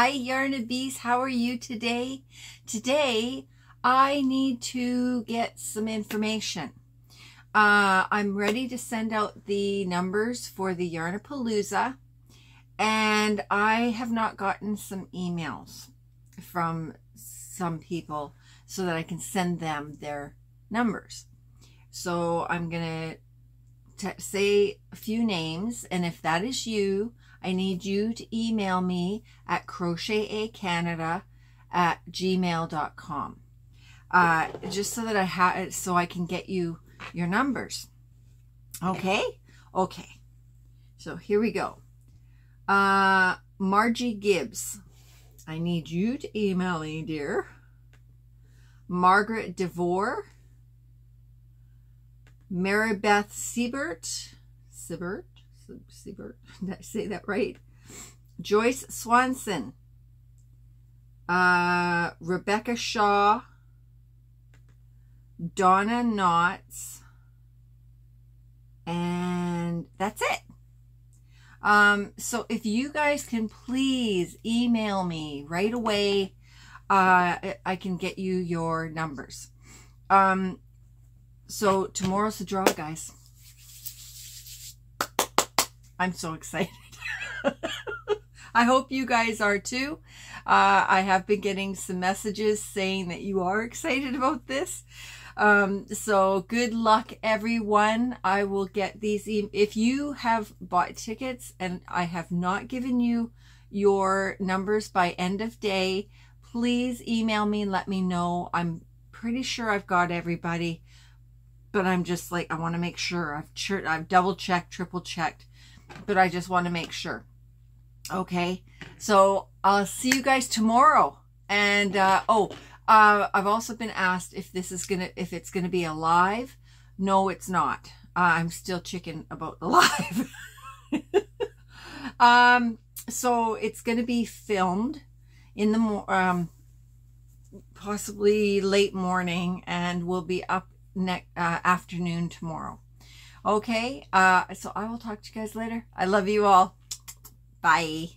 Hi, Yarnabees. How are you today? Today, I need to get some information. Uh, I'm ready to send out the numbers for the Yarnapalooza, and I have not gotten some emails from some people so that I can send them their numbers. So I'm going to say a few names, and if that is you, I need you to email me at crochetehcanada at gmail.com. Uh, just so that I have, so I can get you your numbers. Okay? Okay. So here we go. Uh, Margie Gibbs. I need you to email me, dear. Margaret DeVore. Marybeth Siebert. Siebert? Siebert? Did I say that right? Joyce Swanson. Uh, Rebecca Shaw. Donna Knotts. And that's it. Um, so if you guys can please email me right away, uh, I can get you your numbers. Um, so tomorrow's the draw, guys. I'm so excited. I hope you guys are too. Uh, I have been getting some messages saying that you are excited about this. Um, so good luck, everyone. I will get these. E if you have bought tickets and I have not given you your numbers by end of day, please email me and let me know. I'm pretty sure I've got everybody, but I'm just like, I want to make sure. I've, I've double checked, triple checked, but I just want to make sure. Okay, so I'll see you guys tomorrow. And, uh, oh, uh, I've also been asked if this is gonna, if it's gonna be a live. No, it's not. Uh, I'm still chicken about the live. um, so it's gonna be filmed in the um, possibly late morning, and will be up next uh, afternoon tomorrow. Okay. Uh, so I will talk to you guys later. I love you all. Bye.